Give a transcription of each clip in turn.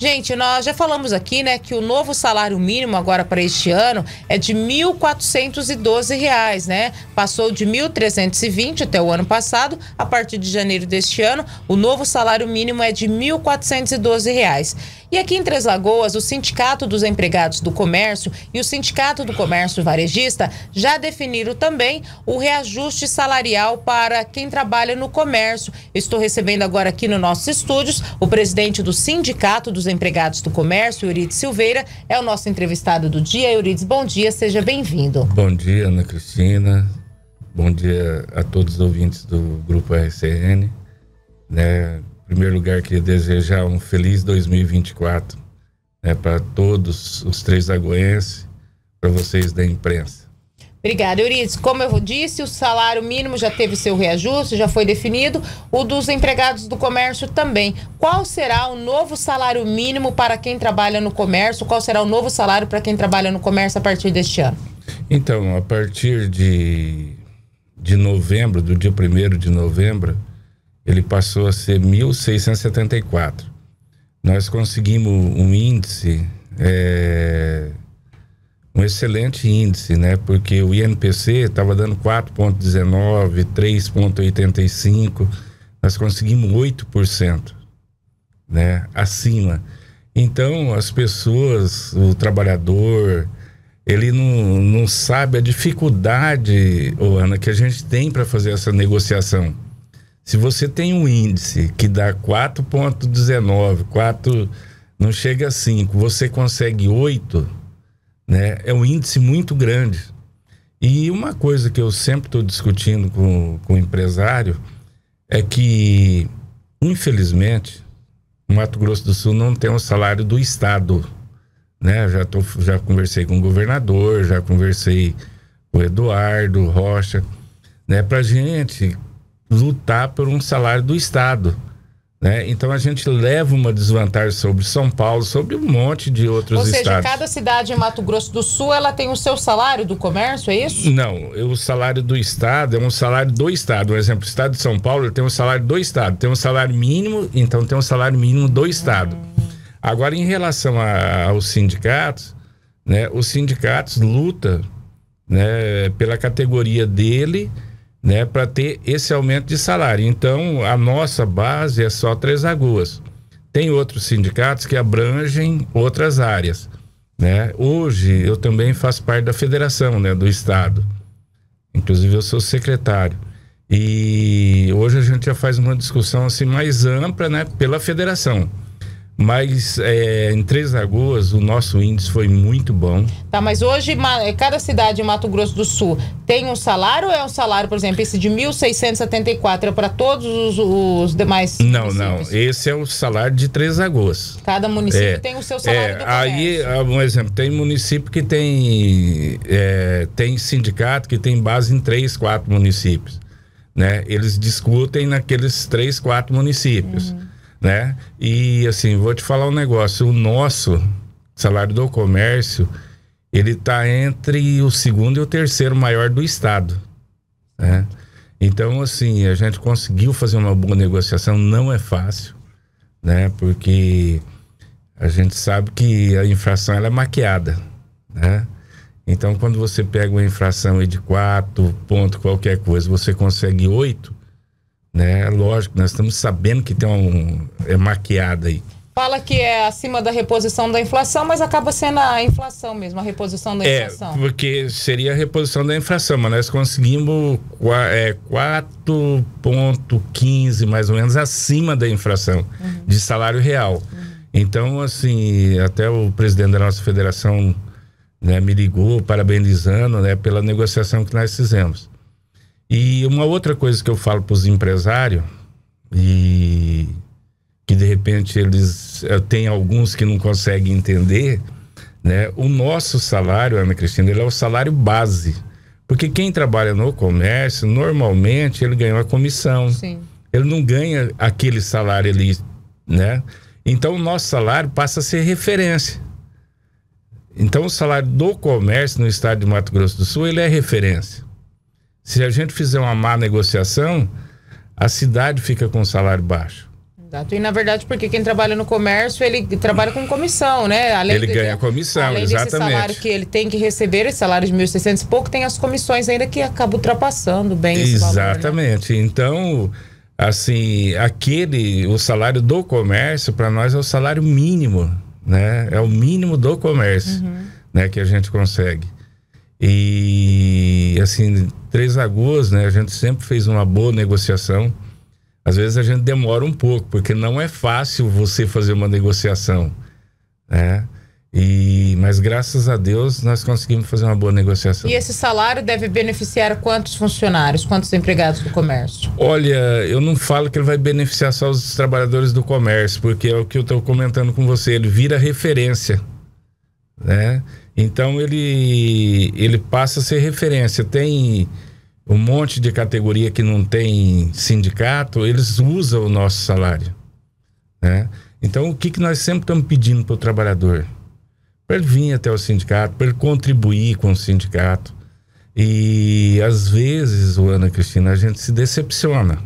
Gente, nós já falamos aqui, né, que o novo salário mínimo agora para este ano é de R$ 1.412, né? Passou de R$ 1.320 até o ano passado. A partir de janeiro deste ano, o novo salário mínimo é de R$ 1.412. E aqui em Três Lagoas, o Sindicato dos Empregados do Comércio e o Sindicato do Comércio Varejista já definiram também o reajuste salarial para quem trabalha no comércio. Estou recebendo agora aqui no nossos estúdios o presidente do Sindicato dos Empregados do Comércio, Eurides Silveira, é o nosso entrevistado do dia. Eurides, bom dia, seja bem-vindo. Bom dia, Ana Cristina. Bom dia a todos os ouvintes do Grupo RCN. Né? Em primeiro lugar, queria desejar um feliz 2024 né, para todos os três lagoenses, para vocês da imprensa. Obrigada, Eurides. Como eu disse, o salário mínimo já teve seu reajuste, já foi definido, o dos empregados do comércio também. Qual será o novo salário mínimo para quem trabalha no comércio? Qual será o novo salário para quem trabalha no comércio a partir deste ano? Então, a partir de, de novembro, do dia 1 de novembro, ele passou a ser 1.674. Nós conseguimos um índice. É, um excelente índice, né? Porque o INPC estava dando 4,19, 3,85, nós conseguimos 8%, né? Acima. Então, as pessoas, o trabalhador, ele não, não sabe a dificuldade, Ana, que a gente tem para fazer essa negociação. Se você tem um índice que dá 4,19, 4, não chega a 5, você consegue 8, né? É um índice muito grande. E uma coisa que eu sempre estou discutindo com, com o empresário é que, infelizmente, o Mato Grosso do Sul não tem um salário do Estado. Né? Já, tô, já conversei com o governador, já conversei com o Eduardo Rocha, né? para gente lutar por um salário do Estado. Né? Então a gente leva uma desvantagem sobre São Paulo, sobre um monte de outros estados. Ou seja, estados. cada cidade em Mato Grosso do Sul ela tem o seu salário do comércio, é isso? Não, o salário do estado é um salário do estado. Um exemplo, o estado de São Paulo tem um salário do estado, tem um salário mínimo, então tem um salário mínimo do estado. Hum. Agora, em relação a, aos sindicatos, né, os sindicatos lutam né, pela categoria dele né, para ter esse aumento de salário. Então, a nossa base é só Três Lagoas. Tem outros sindicatos que abrangem outras áreas, né? Hoje eu também faço parte da federação, né, do estado. Inclusive eu sou secretário. E hoje a gente já faz uma discussão assim mais ampla, né, pela federação. Mas é, em Três Lagoas o nosso índice foi muito bom. Tá, mas hoje é, cada cidade em Mato Grosso do Sul tem um salário ou é um salário, por exemplo, esse de 1.674 é para todos os, os, demais Não, municípios? não. Esse é o salário de Três Lagoas. Cada município é, tem o seu salário é, Aí, ah, um exemplo, tem município que tem, é, tem sindicato que tem base em três, quatro municípios. Né? Eles discutem naqueles três, quatro municípios. Uhum né? E assim, vou te falar um negócio, o nosso salário do comércio, ele tá entre o segundo e o terceiro maior do estado, né? Então, assim, a gente conseguiu fazer uma boa negociação, não é fácil, né? Porque a gente sabe que a infração ela é maquiada, né? Então, quando você pega uma infração de 4 pontos, qualquer coisa, você consegue 8, né? Lógico, nós estamos sabendo que tem um é maquiada aí. Fala que é acima da reposição da inflação, mas acaba sendo a inflação mesmo, a reposição da é, inflação. É, porque seria a reposição da inflação, mas nós conseguimos é, 4,15 mais ou menos acima da inflação uhum. de salário real. Uhum. Então, assim, até o presidente da nossa federação né, me ligou parabenizando né, pela negociação que nós fizemos. E uma outra coisa que eu falo para os empresários, e que de repente eles eh, tem alguns que não conseguem entender, né? O nosso salário, Ana Cristina, ele é o salário base. Porque quem trabalha no comércio, normalmente ele ganha uma comissão. Sim. Ele não ganha aquele salário ali, né? Então o nosso salário passa a ser referência. Então o salário do comércio no estado de Mato Grosso do Sul, ele é referência. Se a gente fizer uma má negociação, a cidade fica com salário baixo. Exato. E na verdade, porque quem trabalha no comércio, ele trabalha com comissão, né? Além ele ganha comissão, além exatamente. Além salário que ele tem que receber, esse salário de 1.600 e pouco, tem as comissões ainda que acaba ultrapassando bem esse Exatamente. Valor, né? Então, assim, aquele, o salário do comércio, para nós é o salário mínimo, né? É o mínimo do comércio, uhum. né? Que a gente consegue. E, assim, Três Lagoas, né? A gente sempre fez uma boa negociação às vezes a gente demora um pouco, porque não é fácil você fazer uma negociação, né? E, mas graças a Deus nós conseguimos fazer uma boa negociação. E esse salário deve beneficiar quantos funcionários, quantos empregados do comércio? Olha, eu não falo que ele vai beneficiar só os trabalhadores do comércio, porque é o que eu estou comentando com você, ele vira referência, né? Então ele ele passa a ser referência. Tem um monte de categoria que não tem sindicato, eles usam o nosso salário. Né? Então, o que, que nós sempre estamos pedindo para o trabalhador? Para ele vir até o sindicato, para ele contribuir com o sindicato. E às vezes, Ana Cristina, a gente se decepciona.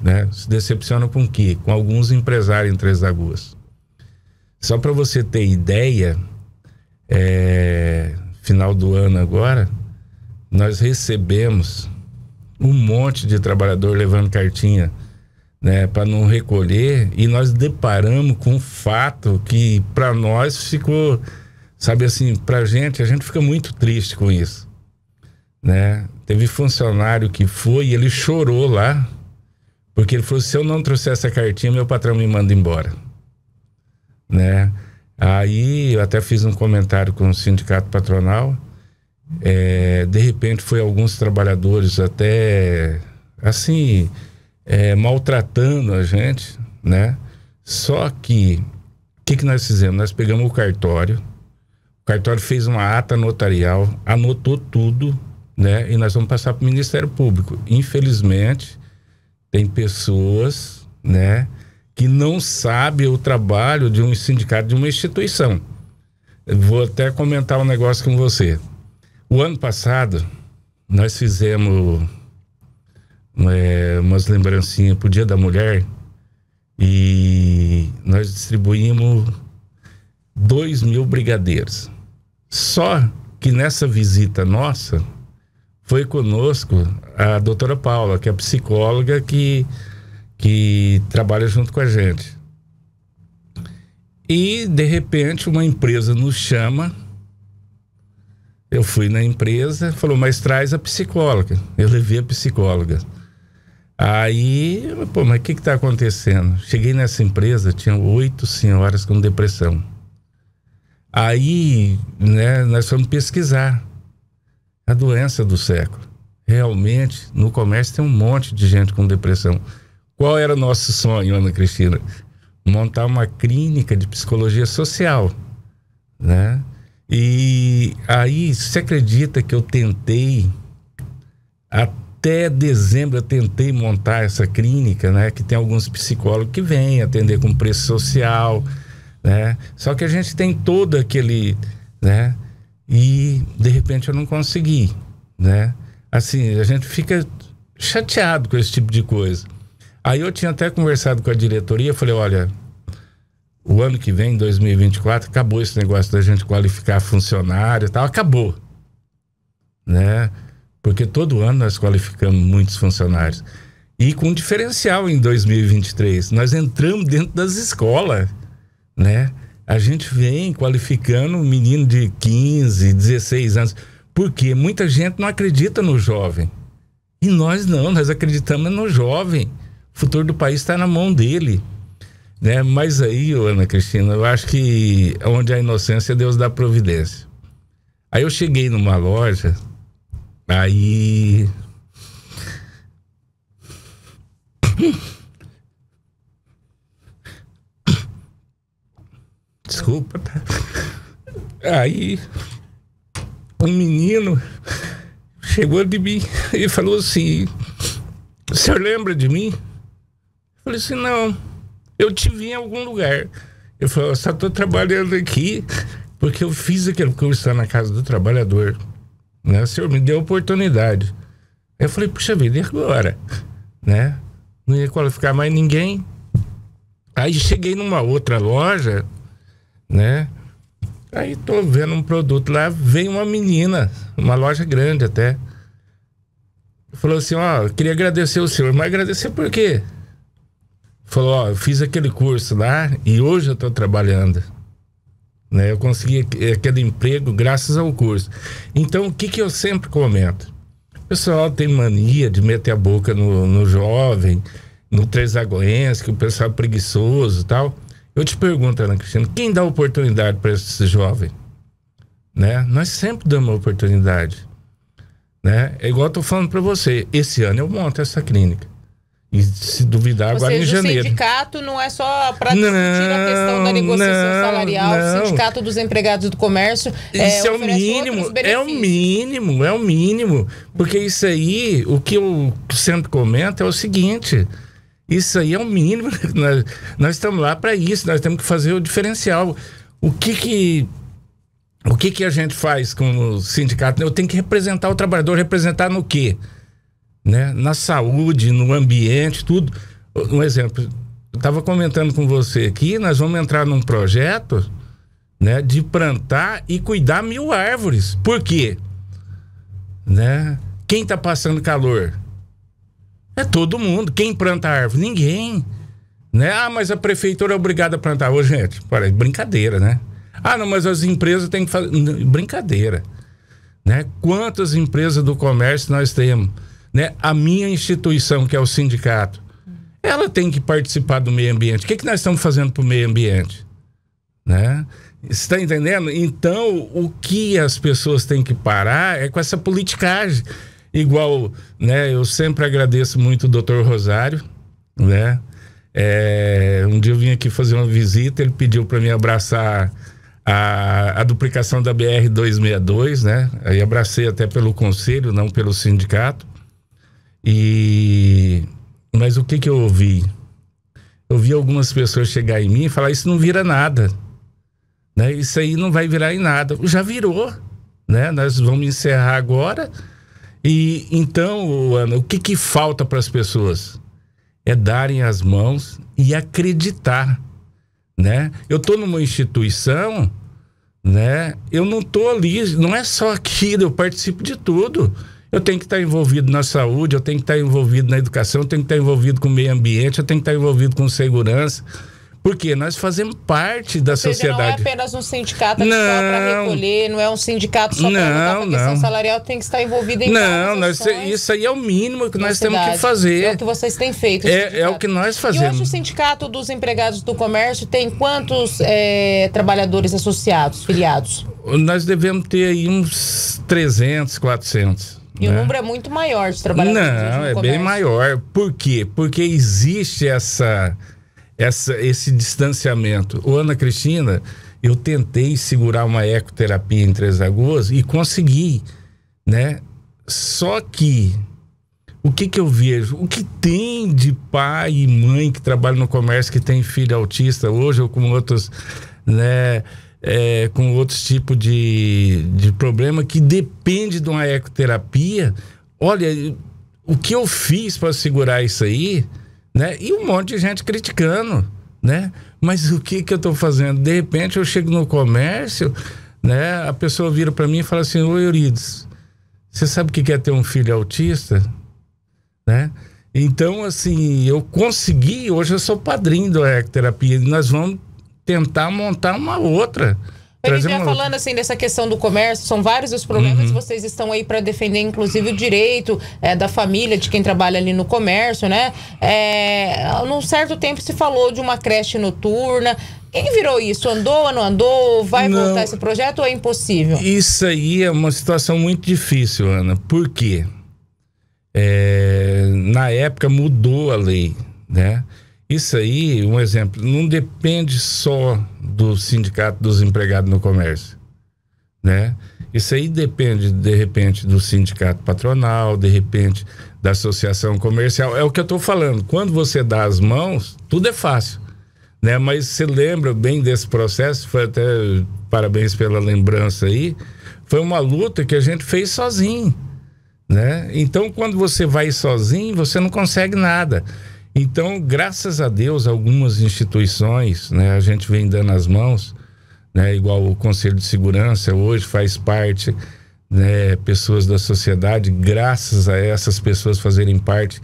Né? Se decepciona com o quê? Com alguns empresários em Três Lagoas. Só para você ter ideia, é, final do ano agora, nós recebemos um monte de trabalhador levando cartinha né, para não recolher e nós deparamos com um fato que para nós ficou, sabe assim, para gente a gente fica muito triste com isso, né? Teve funcionário que foi e ele chorou lá porque ele falou se eu não trouxer essa cartinha meu patrão me manda embora, né? Aí eu até fiz um comentário com o sindicato patronal é, de repente foi alguns trabalhadores até assim é, maltratando a gente, né? Só que o que, que nós fizemos? Nós pegamos o cartório, o cartório fez uma ata notarial, anotou tudo, né? E nós vamos passar para o Ministério Público. Infelizmente, tem pessoas, né? Que não sabem o trabalho de um sindicato, de uma instituição. Vou até comentar um negócio com você. O ano passado, nós fizemos é, umas lembrancinhas pro Dia da Mulher e nós distribuímos dois mil brigadeiros. Só que nessa visita nossa, foi conosco a doutora Paula, que é psicóloga que, que trabalha junto com a gente. E, de repente, uma empresa nos chama eu fui na empresa, falou, mas traz a psicóloga. Eu levei a psicóloga. Aí, pô, mas o que está acontecendo? Cheguei nessa empresa, tinha oito senhoras com depressão. Aí, né, nós fomos pesquisar a doença do século. Realmente, no comércio tem um monte de gente com depressão. Qual era o nosso sonho, Ana Cristina? Montar uma clínica de psicologia social, né? E aí, você acredita que eu tentei até dezembro eu tentei montar essa clínica, né? Que tem alguns psicólogos que vêm atender com preço social, né? Só que a gente tem todo aquele, né? E de repente eu não consegui, né? Assim, a gente fica chateado com esse tipo de coisa. Aí eu tinha até conversado com a diretoria, falei, olha, o ano que vem, 2024, acabou esse negócio da gente qualificar funcionário e tal, acabou. Né? Porque todo ano nós qualificamos muitos funcionários. E com diferencial em 2023. Nós entramos dentro das escolas, né? A gente vem qualificando um menino de 15, 16 anos. Porque muita gente não acredita no jovem. E nós não, nós acreditamos no jovem. O futuro do país está na mão dele. Né? Mas aí, Ana Cristina, eu acho que onde a inocência, Deus dá providência. Aí eu cheguei numa loja, aí. Desculpa, tá? Aí um menino chegou de mim e falou assim: O senhor lembra de mim? Falei assim: Não eu te vi em algum lugar. Eu falei, eu só estou trabalhando aqui porque eu fiz aquele curso na Casa do Trabalhador. Né? O senhor me deu oportunidade. Eu falei, puxa vida, e agora? Né? Não ia qualificar mais ninguém. Aí cheguei numa outra loja, né? Aí tô vendo um produto lá, vem uma menina, uma loja grande até. Falou assim, ó, queria agradecer o senhor, mas agradecer por quê? Falou, ó, eu fiz aquele curso lá e hoje eu tô trabalhando. Né? Eu consegui aquele emprego graças ao curso. Então, o que que eu sempre comento? O pessoal tem mania de meter a boca no, no jovem, no Trezagoense, que o pessoal é preguiçoso e tal. Eu te pergunto, Ana Cristina, quem dá oportunidade para esse jovem? Né? Nós sempre damos oportunidade. Né? É igual eu tô falando para você, esse ano eu monto essa clínica. E se duvidar, agora seja, em janeiro. O sindicato não é só para discutir a questão da negociação não, salarial. Não. O sindicato dos empregados do comércio. Isso é, é o mínimo. É o mínimo, é o mínimo. Porque isso aí, o que eu sempre comento é o seguinte: isso aí é o mínimo. Nós, nós estamos lá para isso, nós temos que fazer o diferencial. O que que. O que que a gente faz com o sindicato? Eu tenho que representar o trabalhador, representar no quê? Né? Na saúde, no ambiente, tudo. Um exemplo, estava comentando com você aqui, nós vamos entrar num projeto, né, de plantar e cuidar mil árvores. Por quê? Né? Quem está passando calor? É todo mundo. Quem planta árvore? Ninguém. Né? Ah, mas a prefeitura é obrigada a plantar. Ô, gente, parece brincadeira, né? Ah, não, mas as empresas têm que fazer. Brincadeira. Né? Quantas empresas do comércio nós temos? Né? A minha instituição, que é o sindicato, ela tem que participar do meio ambiente. O que, que nós estamos fazendo para o meio ambiente? Né? Está entendendo? Então, o que as pessoas têm que parar é com essa politicagem. Igual, né? Eu sempre agradeço muito o doutor Rosário, né? É, um dia eu vim aqui fazer uma visita, ele pediu para mim abraçar a, a duplicação da BR 262, né? Aí abracei até pelo conselho, não pelo sindicato. E mas o que que eu ouvi? Eu vi algumas pessoas chegar em mim e falar isso não vira nada, né? Isso aí não vai virar em nada. Já virou, né? Nós vamos encerrar agora. E então, Ana, o que que falta para as pessoas? É darem as mãos e acreditar, né? Eu tô numa instituição, né? Eu não tô ali, não é só aquilo, eu participo de tudo. Eu tenho que estar envolvido na saúde, eu tenho que estar envolvido na educação, eu tenho que estar envolvido com o meio ambiente, eu tenho que estar envolvido com segurança. Porque nós fazemos parte da seja, sociedade. Não é apenas um sindicato não, só para recolher, não é um sindicato só para a questão salarial, tem que estar envolvido em Não, nós, isso aí é o mínimo que nós temos que fazer. É o que vocês têm feito. É, é, o que nós fazemos. E hoje o Sindicato dos Empregados do Comércio tem quantos é, trabalhadores associados, filiados? Nós devemos ter aí uns 300, 400. E né? o número é muito maior de trabalhadores. Não, é comércio. bem maior. Por quê? Porque existe essa, essa, esse distanciamento. Ô, Ana Cristina, eu tentei segurar uma ecoterapia em Três Lagoas e consegui, né? Só que o que que eu vejo? O que tem de pai e mãe que trabalham no comércio que tem filho autista hoje ou com outros, né? É, com outros tipos de, de problema que depende de uma ecoterapia. Olha, o que eu fiz para segurar isso aí, né? E um monte de gente criticando, né? Mas o que que eu estou fazendo? De repente eu chego no comércio, né? A pessoa vira para mim e fala assim: "Oi, Eurides, você sabe o que é ter um filho autista?" Né? Então, assim, eu consegui, hoje eu sou padrinho da ecoterapia, nós vamos tentar montar uma outra. Ele já uma... falando assim dessa questão do comércio, são vários os problemas, uhum. vocês estão aí para defender, inclusive, o direito é, da família, de quem trabalha ali no comércio, né? É, num certo tempo se falou de uma creche noturna. Quem virou isso? Andou ou não andou? Vai não, voltar esse projeto ou é impossível? Isso aí é uma situação muito difícil, Ana. Por quê? É, na época mudou a lei, né? Isso aí, um exemplo, não depende só do sindicato dos empregados no comércio, né? Isso aí depende, de repente, do sindicato patronal, de repente, da associação comercial. É o que eu estou falando. Quando você dá as mãos, tudo é fácil, né? Mas você lembra bem desse processo? Foi até parabéns pela lembrança aí. Foi uma luta que a gente fez sozinho, né? Então, quando você vai sozinho, você não consegue nada. Então, graças a Deus, algumas instituições, né, a gente vem dando as mãos, né, igual o Conselho de Segurança hoje faz parte, né, pessoas da sociedade, graças a essas pessoas fazerem parte,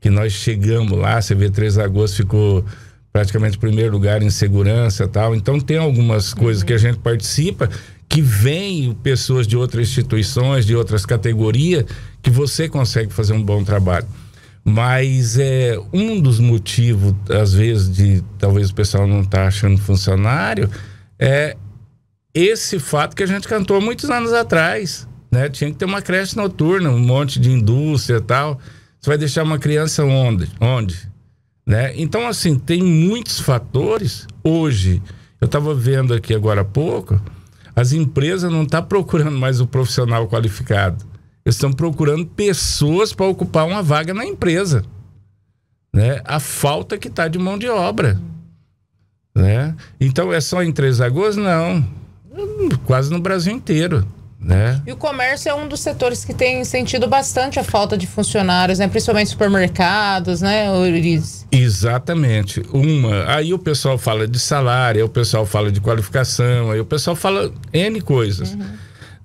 que nós chegamos lá, você vê Três Lagoas ficou praticamente primeiro lugar em segurança tal. Então tem algumas coisas que a gente participa que vem pessoas de outras instituições, de outras categorias, que você consegue fazer um bom trabalho. Mas é um dos motivos, às vezes, de talvez o pessoal não estar tá achando funcionário, é esse fato que a gente cantou muitos anos atrás. Né? Tinha que ter uma creche noturna, um monte de indústria e tal. Você vai deixar uma criança onde? Onde? Né? Então, assim, tem muitos fatores. Hoje, eu estava vendo aqui agora há pouco, as empresas não estão tá procurando mais o profissional qualificado. Eles estão procurando pessoas para ocupar uma vaga na empresa. Né? A falta que está de mão de obra. Né? Então é só em Três Lagoas? Não. Quase no Brasil inteiro. Né? E o comércio é um dos setores que tem sentido bastante a falta de funcionários, né? principalmente supermercados, né, Euridice? Exatamente. Uma, aí o pessoal fala de salário, aí o pessoal fala de qualificação, aí o pessoal fala N coisas. Uhum.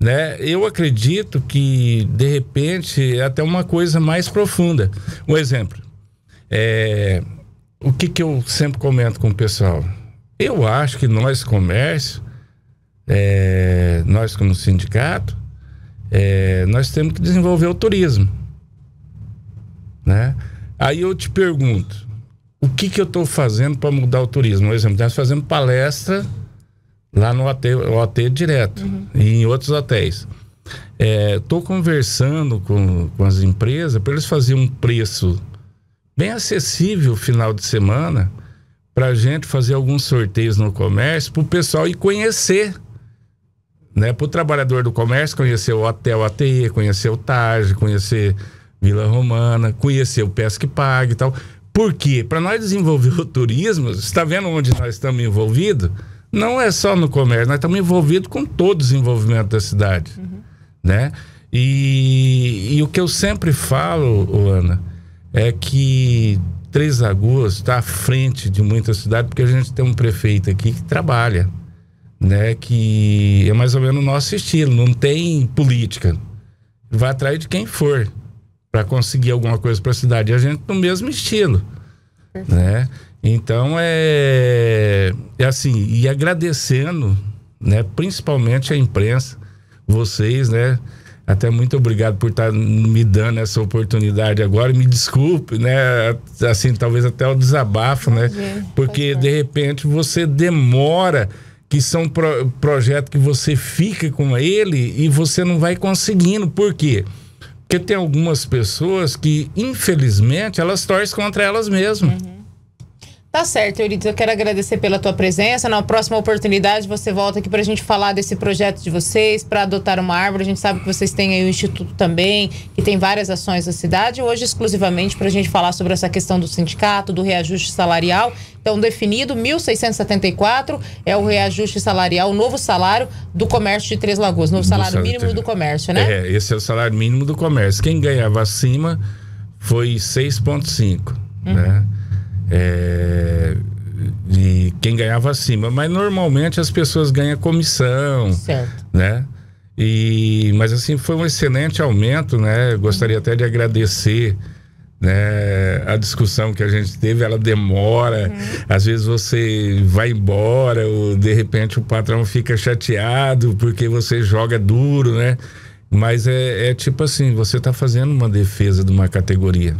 Né? Eu acredito que, de repente, é até uma coisa mais profunda. Um exemplo. É, o que, que eu sempre comento com o pessoal? Eu acho que nós, comércio, é, nós como sindicato, é, nós temos que desenvolver o turismo. Né? Aí eu te pergunto, o que, que eu estou fazendo para mudar o turismo? Por exemplo, nós fazemos palestra lá no hotel, hotel direto uhum. e em outros hotéis. Estou é, conversando com, com as empresas para eles fazerem um preço bem acessível final de semana para a gente fazer alguns sorteios no comércio para o pessoal ir conhecer né? Para o trabalhador do comércio conhecer o Hotel ATE, conhecer o Taj, conhecer Vila Romana, conhecer o Pesque Pague e tal. Por quê? Para nós desenvolver o turismo, você está vendo onde nós estamos envolvidos? Não é só no comércio, nós estamos envolvidos com todo o desenvolvimento da cidade, uhum. né? E, e, o que eu sempre falo, Ana, é que Três Lagoas está à frente de muitas cidades porque a gente tem um prefeito aqui que trabalha, né? Que é mais ou menos o nosso estilo, não tem política. Vai atrás de quem for para conseguir alguma coisa para a cidade. E a gente no mesmo estilo, Perfeito. né? Então é, é assim, e agradecendo, né, principalmente a imprensa, vocês, né? Até muito obrigado por estar tá me dando essa oportunidade agora. Me desculpe, né? Assim, talvez até o desabafo, né? Porque de repente você demora que são pro, projetos que você fica com ele e você não vai conseguindo. Por quê? Porque tem algumas pessoas que, infelizmente, elas torcem contra elas mesmas. Uhum. Tá certo, Euridice. Eu quero agradecer pela tua presença. Na próxima oportunidade, você volta aqui para a gente falar desse projeto de vocês, para adotar uma árvore. A gente sabe que vocês têm aí o Instituto também, que tem várias ações na cidade. Hoje, exclusivamente, para a gente falar sobre essa questão do sindicato, do reajuste salarial. Então, definido, 1.674 é o reajuste salarial, o novo salário do comércio de Três Lagoas, novo salário mínimo do comércio, né? É, esse é o salário mínimo do comércio. Quem ganhava acima foi 6,5, uhum. né? É, de quem ganhava acima. Mas normalmente as pessoas ganham comissão, certo. né? E, mas assim, foi um excelente aumento, né? Gostaria até de agradecer né? A discussão que a gente teve, ela demora. Uhum. Às vezes você vai embora, ou de repente o patrão fica chateado porque você joga duro, né? Mas é, é tipo assim, você está fazendo uma defesa de uma categoria.